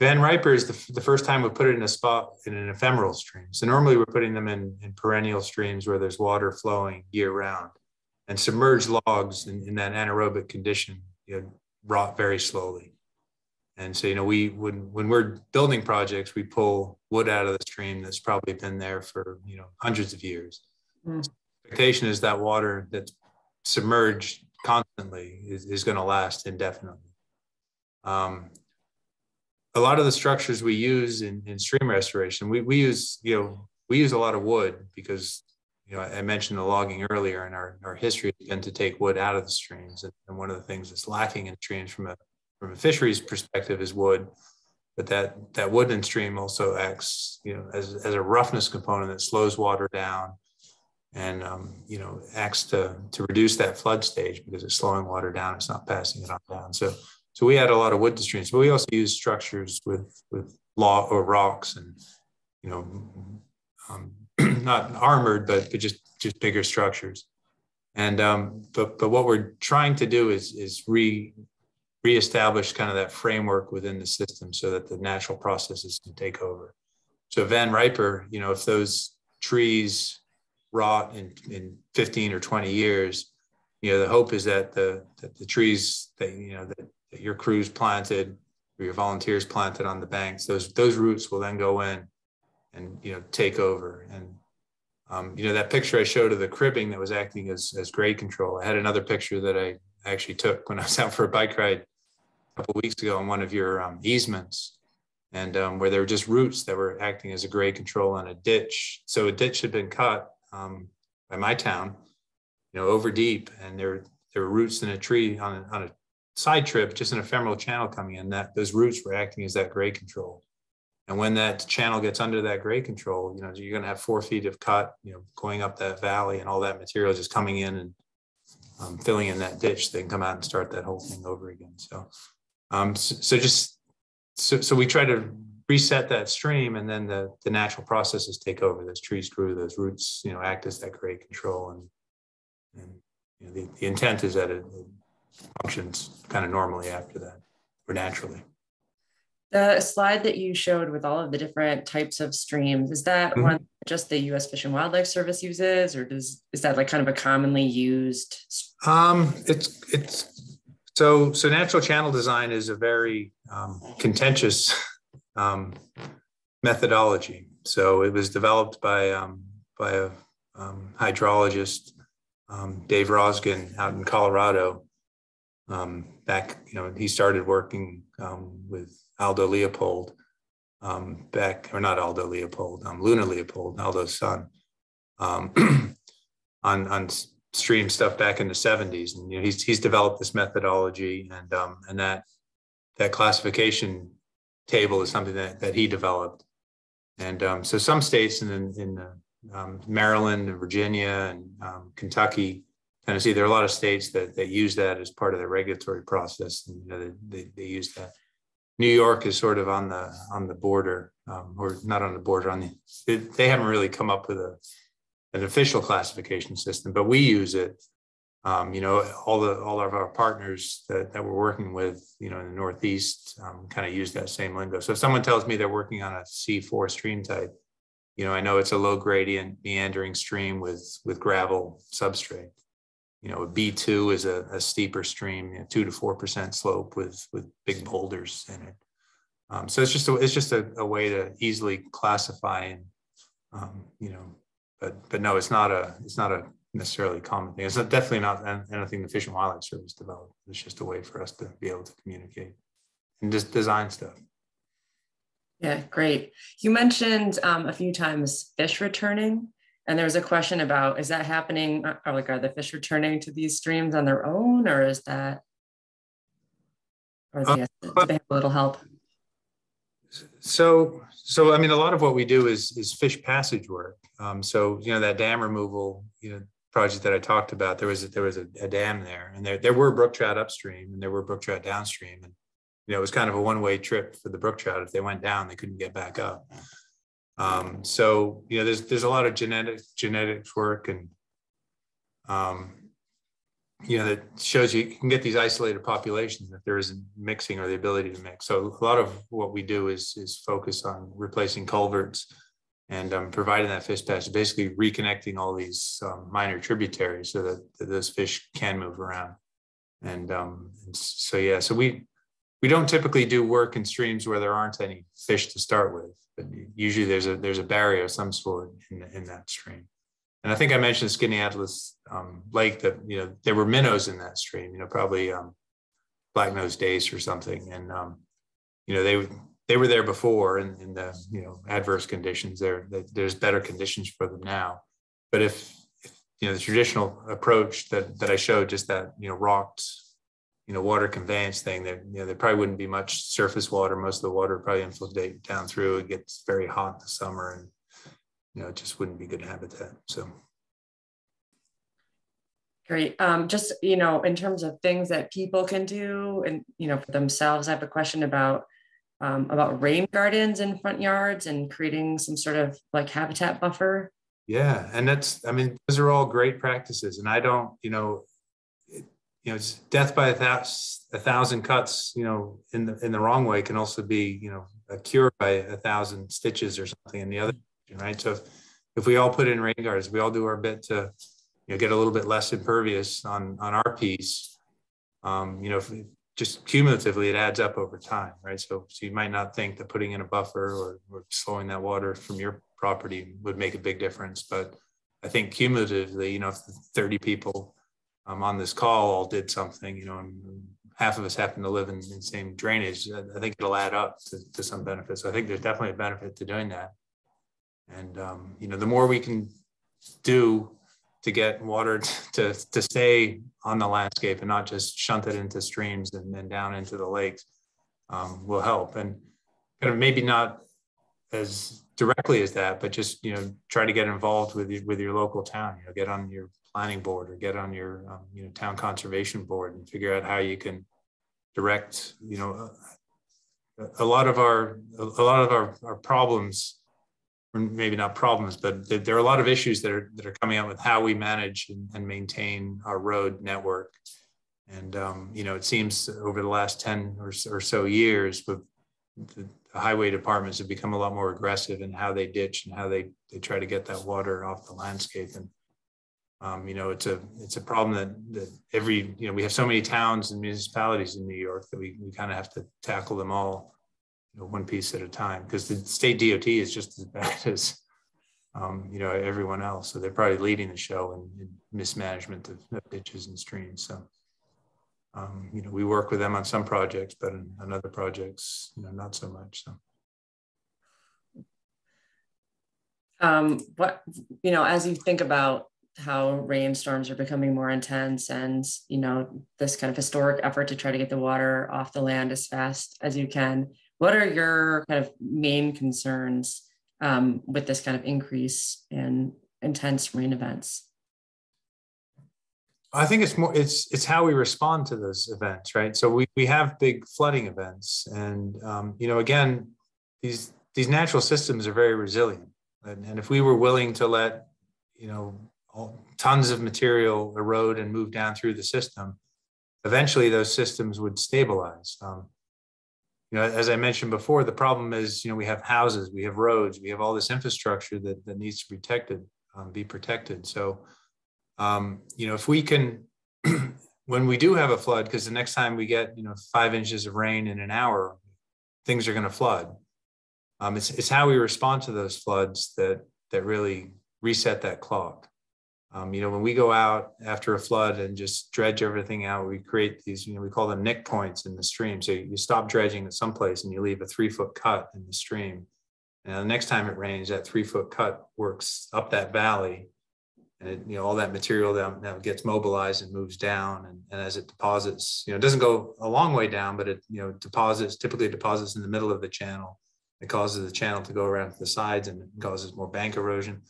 Van Riper is the, the first time we put it in a spot in an ephemeral stream. So normally we're putting them in, in perennial streams where there's water flowing year round. And submerged logs in, in that anaerobic condition you know, rot very slowly. And so, you know, we when when we're building projects, we pull wood out of the stream that's probably been there for you know hundreds of years. Mm. expectation is that water that's submerged constantly is, is going to last indefinitely. Um, a lot of the structures we use in, in stream restoration, we, we use, you know, we use a lot of wood because, you know, I mentioned the logging earlier and our, our history has been to take wood out of the streams. And, and one of the things that's lacking in streams from a, from a fisheries perspective is wood. But that, that woodland stream also acts, you know, as, as a roughness component that slows water down and, um, you know, acts to, to reduce that flood stage because it's slowing water down. It's not passing it on down. So so we add a lot of wood to streams, but we also use structures with with law or rocks and you know um, not armored, but but just just bigger structures. And um, but but what we're trying to do is is re reestablish kind of that framework within the system so that the natural processes can take over. So Van Riper, you know, if those trees rot in, in 15 or 20 years, you know, the hope is that the that the trees that you know that your crews planted or your volunteers planted on the banks, those those roots will then go in and you know take over. And um, you know that picture I showed of the cribbing that was acting as as grade control. I had another picture that I actually took when I was out for a bike ride a couple weeks ago on one of your um, easements, and um, where there were just roots that were acting as a grade control on a ditch. So a ditch had been cut um, by my town, you know, over deep, and there there were roots in a tree on a, on a side trip, just an ephemeral channel coming in, that those roots were acting as that grade control. And when that channel gets under that grade control, you know, you're going to have four feet of cut, you know, going up that valley and all that material just coming in and um, filling in that ditch. They can come out and start that whole thing over again. So, um, so, so, just so, so we try to reset that stream, and then the the natural processes take over. Those trees grew, those roots, you know, act as that grade control, and and you know, the, the intent is that it, it functions kind of normally after that or naturally. The slide that you showed with all of the different types of streams, is that mm-hmm. one just the US Fish and Wildlife Service uses, or does is that like kind of a commonly used? Um, it's it's so so natural channel design is a very um, contentious um, methodology. So it was developed by um, by a um, hydrologist, um, Dave Rosgen, out in Colorado, um, back, you know, he started working um, with Aldo Leopold um, back, or not Aldo Leopold, um, Luna Leopold, Aldo's son, um, on on stream stuff back in the 70s. And you know, he's he's developed this methodology, and um, and that that classification table is something that that he developed. And um, so some states in in um, Maryland and Virginia and Kentucky Tennessee, there are a lot of states that, that use that as part of their regulatory process, and you know, they, they, use that. New York is sort of on the on the border, um, or not on the border. On the they, they haven't really come up with a an official classification system, but we use it. Um, you know, all the all of our partners that, that we're working with, you know, in the Northeast, um, kind of use that same lingo. So if someone tells me they're working on a C4 stream type, you know, I know it's a low gradient meandering stream with with gravel substrate you know, a B2 is a, a steeper stream, you know, two to 4% slope with, with big boulders in it. Um, so it's just a, it's just a, a, way to easily classify and, um, you know, but, but no, it's not a, it's not a necessarily common thing. It's not, definitely not anything the Fish and Wildlife Service developed. It's just a way for us to be able to communicate and just design stuff. Yeah, great. You mentioned um, a few times fish returning, and there was a question about is that happening? Or uh, like, are the fish returning to these streams on their own, or is that, or do they, have, they have a little help? So, so I mean, a lot of what we do is is fish passage work. Um, so, you know, that dam removal, you know, project that I talked about, there was a, there was a, a dam there, and there there were brook trout upstream, and there were brook trout downstream, and you know, it was kind of a one way trip for the brook trout. If they went down, they couldn't get back up. Um, so, you know, there's there's a lot of genetic genetics work and um, you know, that shows you, you can get these isolated populations if there isn't mixing or the ability to mix. So a lot of what we do is is focus on replacing culverts and um, providing that fish passage, basically reconnecting all these um, minor tributaries so that, that, those fish can move around. And, um, and so yeah, so we we don't typically do work in streams where there aren't any fish to start with, but usually there's a there's a barrier of some sort in, in that stream. And I think I mentioned Skaneateles um, Lake that you know there were minnows in that stream. You know, probably um, black nosed dace or something, and um, you know they they were there before in, in the you know adverse conditions. There there's better conditions for them now. But if, if you know the traditional approach that that I showed, just that you know rocked you know water conveyance thing, there you know there probably wouldn't be much surface water. Most of the water probably infiltrate down through. It gets very hot in the summer and you know, it just wouldn't be good habitat. So. Great. Um, just, you know, in terms of things that people can do and, you know, for themselves, I have a question about um, about rain gardens in front yards and creating some sort of like habitat buffer. Yeah. And that's, I mean, those are all great practices. And I don't, you know, you know, it's death by a thousand, a thousand cuts, you know, in the, in the wrong way can also be, you know, a cure by a thousand stitches or something in the other right? So if, if we all put in rain gardens, we all do our bit to you know, get a little bit less impervious on on our piece. Um, you know, if, just cumulatively, it adds up over time, right? So, so you might not think that putting in a buffer or, or slowing that water from your property would make a big difference, but I think cumulatively, you know, if 30 people um, on this call all did something, you know, and half of us happen to live in, the same drainage, I think it'll add up to, to some benefits. So I think there's definitely a benefit to doing that. And um, you know, the more we can do to get water to, to stay on the landscape and not just shunt it into streams and then down into the lakes um, will help. And kind of maybe not as directly as that, but just you know try to get involved with with your local town. You know, get on your planning board or get on your um, you know town conservation board and figure out how you can direct. You know, a, a lot of our a lot of our, our problems or maybe not problems, but there are a lot of issues that are that are coming up with how we manage and, and maintain our road network. And um, you know, it seems over the last ten or, or so years, the, the highway departments have become a lot more aggressive in how they ditch and how they they try to get that water off the landscape. And um, you know, it's a it's a problem that that every you know we have so many towns and municipalities in New York that we we kind of have to tackle them all you know, one piece at a time because the state DOT is just as bad as um, you know everyone else. So they're probably leading the show in, in mismanagement of, ditches and streams. So um, you know we work with them on some projects, but on other projects, you know, not so much. So. Um, what you know, as you think about how rainstorms are becoming more intense and you know this kind of historic effort to try to get the water off the land as fast as you can what are your kind of main concerns um, with this kind of increase in intense rain events? I think it's more it's it's how we respond to those events, right? So we we have big flooding events, and um, you know, again, these these natural systems are very resilient, and, and if we were willing to let you know tons of material erode and move down through the system, eventually those systems would stabilize. Um, you know, as I mentioned before, the problem is, you know, we have houses, we have roads, we have all this infrastructure that, that needs to be protected, um, be protected. So, um, you know, if we can, when we do have a flood, because the next time we get, you know, five inches of rain in an hour, things are going to flood. Um, it's, it's how we respond to those floods that, that really reset that clock. Um, you know, when we go out after a flood and just dredge everything out, we create these, you know, we call them nick points in the stream. So you stop dredging at some place and you leave a three foot cut in the stream. And the next time it rains, that three foot cut works up that valley and it, you know all that material that, that gets mobilized and moves down and, and as it deposits you know it doesn't go a long way down but it you know deposits typically deposits in the middle of the channel it causes the channel to go around to the sides and it causes more bank erosion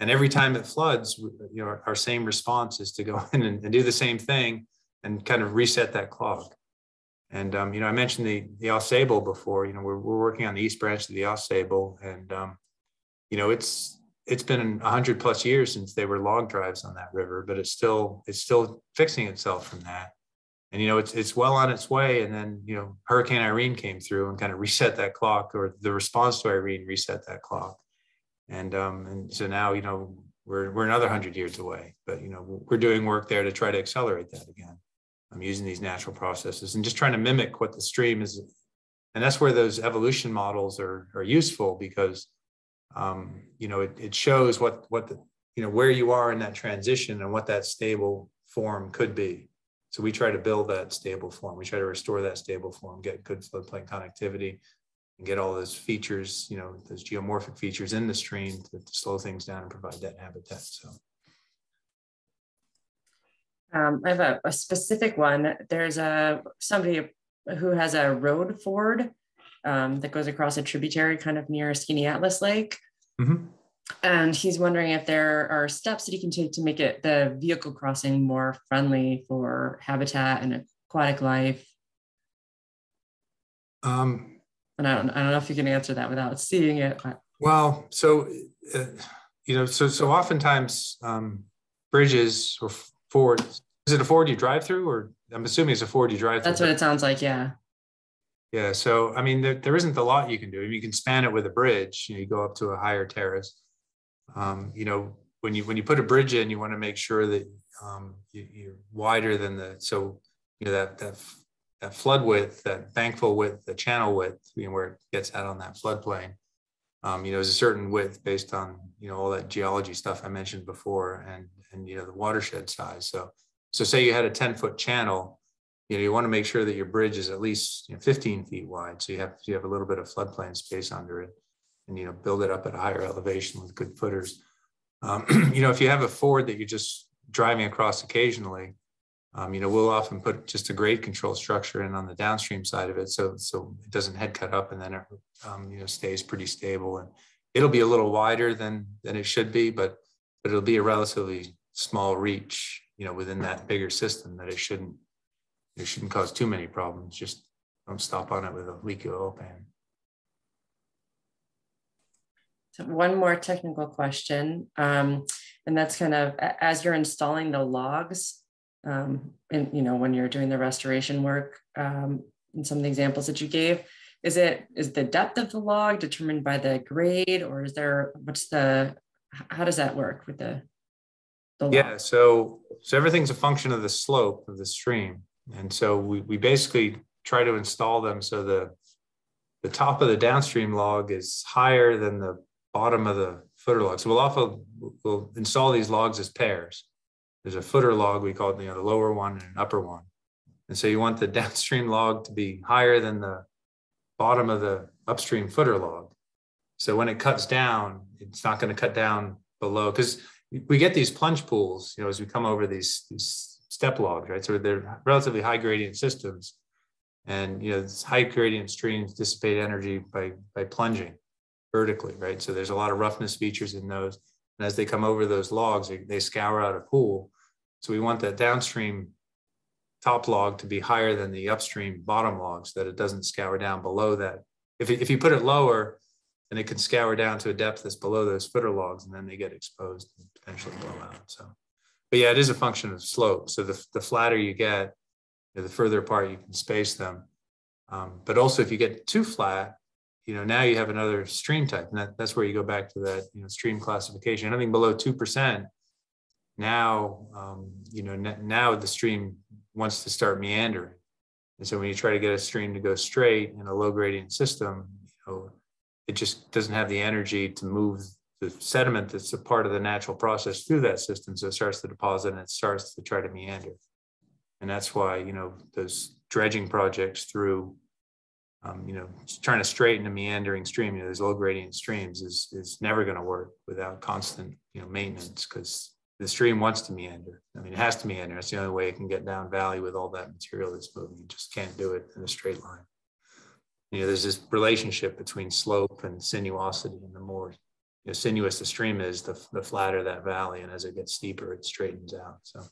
and every time it floods you know our, same response is to go in and, and, do the same thing and kind of reset that clog and um, you know i mentioned the the Ausable before you know we're, we're working on the east branch of the Ausable and um, you know it's it's been a hundred plus years since they were log drives on that river, but it's still it's still fixing itself from that. And you know, it's it's well on its way. And then you know, Hurricane Irene came through and kind of reset that clock, or the response to Irene reset that clock. And um, and so now you know we're we're another hundred years away, but you know we're doing work there to try to accelerate that again. I'm using these natural processes and just trying to mimic what the stream is, and that's where those evolution models are are useful because um, you know, it, it shows what what the you know where you are in that transition and what that stable form could be. So we try to build that stable form. We try to restore that stable form, get good floodplain connectivity, and get all those features, you know, those geomorphic features in the stream to, to slow things down and provide that habitat. So. Um, I have a, a, specific one. There's a somebody who has a road ford um, that goes across a tributary kind of near Skaneateles Lake. Mm-hmm. And he's wondering if there are steps that he can take to make it the vehicle crossing more friendly for habitat and aquatic life. Um, and I don't, I don't know if you can answer that without seeing it. But. Well, so uh, you know, so so oftentimes um, bridges or ford. Is it a ford you drive through, or I'm assuming it's a ford you drive through? That's what it sounds like. Yeah. Yeah. So, I mean, there, there isn't a lot you can do. you can span it with a bridge. You know, you go up to a higher terrace. Um, you know, when you when you put a bridge in, you want to make sure that um, you, are wider than the so you know that that that flood width, that bankfull width, the channel width, you know, where it gets out on that floodplain. Um, you know, is a certain width based on you know all that geology stuff I mentioned before, and and you know the watershed size. So so say you had a 10 foot channel you know, you want to make sure that your bridge is at least you know, 15 feet wide. So you have you have a little bit of floodplain space under it and, you know, build it up at a higher elevation with good footers. Um, you know, if you have a ford that you're just driving across occasionally, um, you know, we'll often put just a grade control structure in on the downstream side of it. So, so it doesn't head cut up and then it, um, you know, stays pretty stable and it'll be a little wider than, than it should be, but, but it'll be a relatively small reach, you know, within that bigger system that it shouldn't it shouldn't cause too many problems. Just don't stop on it with a leaky oil pan. So one more technical question, um, and that's kind of as you're installing the logs, um, and you know when you're doing the restoration work, um, and some of the examples that you gave, is it is the depth of the log determined by the grade, or is there what's the how does that work with the, the yeah? So so everything's a function of the slope of the stream. And so we, we basically try to install them so the, the top of the downstream log is higher than the bottom of the footer log. So we'll also we'll install these logs as pairs. There's a footer log, we call it you know, the lower one and an upper one. And so you want the downstream log to be higher than the bottom of the upstream footer log. So when it cuts down, it's not going to cut down below because we get these plunge pools, you know, as we come over these, these step logs, right? So they're relatively high gradient systems. And you know, high gradient streams dissipate energy by by plunging vertically, right? So there's a lot of roughness features in those. And as they come over those logs, they, they scour out a pool. So we want that downstream top log to be higher than the upstream bottom log so that it doesn't scour down below that. If, if you put it lower, then it can scour down to a depth that's below those footer logs and then they get exposed and potentially blow out. So but yeah, it is a function of slope. So the, the flatter you get, the further apart you can space them. Um, but also if you get too flat, you know, now you have another stream type. And that, that's where you go back to that, you know, stream classification. Anything below 2%, now, um, you know, now the stream wants to start meandering. And so when you try to get a stream to go straight in a low gradient system, you know, it just doesn't have the energy to move the sediment that's a part of the natural process through that system. So it starts to deposit and it starts to try to meander. And that's why, you know, those dredging projects through, um, you know, trying to straighten a meandering stream, you know, those low gradient streams is, is never going to work without constant, you know, maintenance because the stream wants to meander. I mean, it has to meander. It's the only way it can get down valley with all that material that's moving. You just can't do it in a straight line. You know, there's this relationship between slope and sinuosity, and the more you know, sinuous the stream is, the, the flatter that valley, and as it gets steeper, it straightens out. So,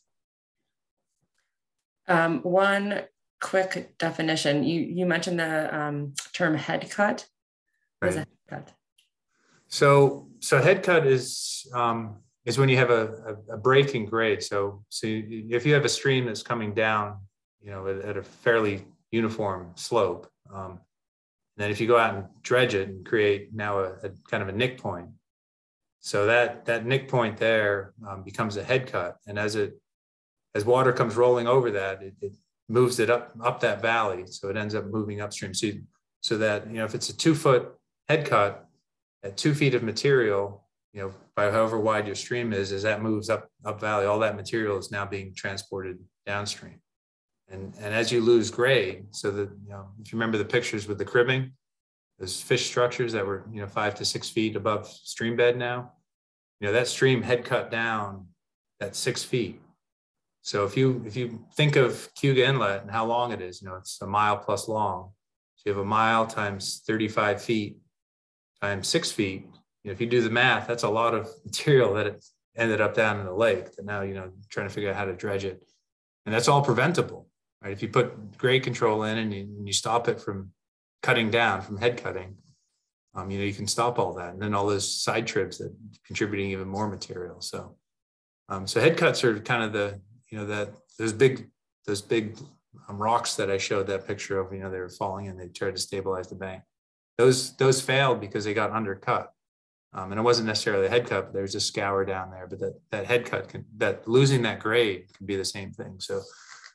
um, one quick definition: you you mentioned the um, term head cut. What right. head cut? So, so head cut is um, is when you have a, a, a break in grade. So, so if you have a stream that's coming down, you know, at, at a fairly uniform slope, um, then if you go out and dredge it and create now a, a kind of a nick point, so that that nick point there um, becomes a head cut, and as it as water comes rolling over that, it, it, moves it up up that valley, so it ends up moving upstream. So, so that you know if it's a two foot head cut at two feet of material, you know, by however wide your stream is, as that moves up up valley, all that material is now being transported downstream. And, and as you lose grade, so that, you know, if you remember the pictures with the cribbing, those fish structures that were, you know, five to six feet above stream bed now, you know, that stream had cut down that six feet. So if you if you think of Cayuga Inlet and how long it is, you know, it's a mile plus long. So you have a mile times 35 feet times six feet, you know, if you do the math, that's a lot of material that it ended up down in the lake that now, you know, trying to figure out how to dredge it. And that's all preventable, right? If you put grade control in and you, and you stop it from cutting down, from head cutting, um, you know, you can stop all that. And then all those side trips that contributing even more material. So, um, so head cuts are kind of the, you know, that those big, those big um, rocks that I showed that picture of, you know, they were falling and they tried to stabilize the bank. Those, those failed because they got undercut. Um, and it wasn't necessarily a head cut, but there was a scour down there. But that that head cut can that losing that grade can be the same thing. So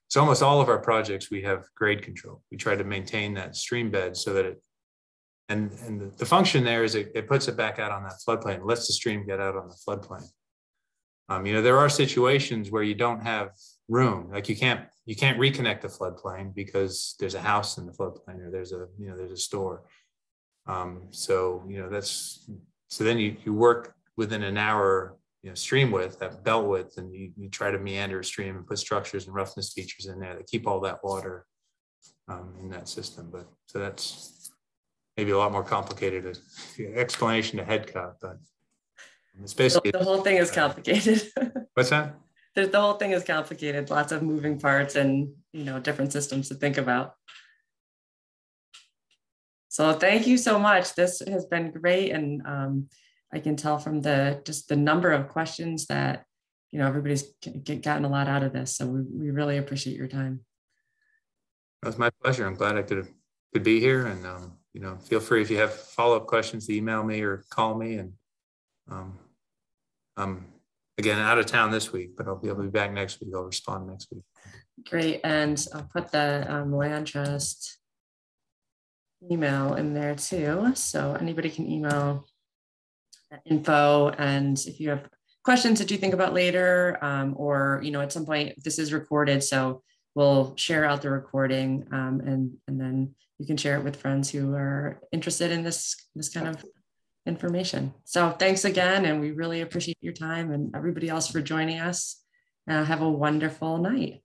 so almost all of our projects we have grade control. We try to maintain that stream bed so that it and and the, function there is it, it puts it back out on that floodplain, lets the stream get out on the floodplain. Um, you know, there are situations where you don't have room, like you can't you can't reconnect the floodplain because there's a house in the floodplain or there's a you know there's a store. Um, so you know that's so then you, you work within an hour you know, stream width, that belt width, and you, you try to meander a stream and put structures and roughness features in there that keep all that water um, in that system. But so that's maybe a lot more complicated explanation to head cut, but it's basically the whole thing is complicated. What's that? There's, the whole thing is complicated. Lots of moving parts and you know different systems to think about. So thank you so much. This has been great. And um, I can tell from the just the number of questions that, you know, everybody's get, gotten a lot out of this. So we, we really appreciate your time. It was my pleasure. I'm glad I could, could be here. And, um, you know, feel free if you have follow-up questions to email me or call me. And um, I'm, again, out of town this week, but I'll be able to be back next week. I'll respond next week. Great. And I'll put the um, land trust email in there too. So anybody can email info. And if you have questions that you think about later, um, or, you know, at some point, this is recorded. So we'll share out the recording um, and, and then you can share it with friends who are interested in this, this kind of information. So thanks again. And we really appreciate your time and everybody else for joining us. Uh, have a wonderful night.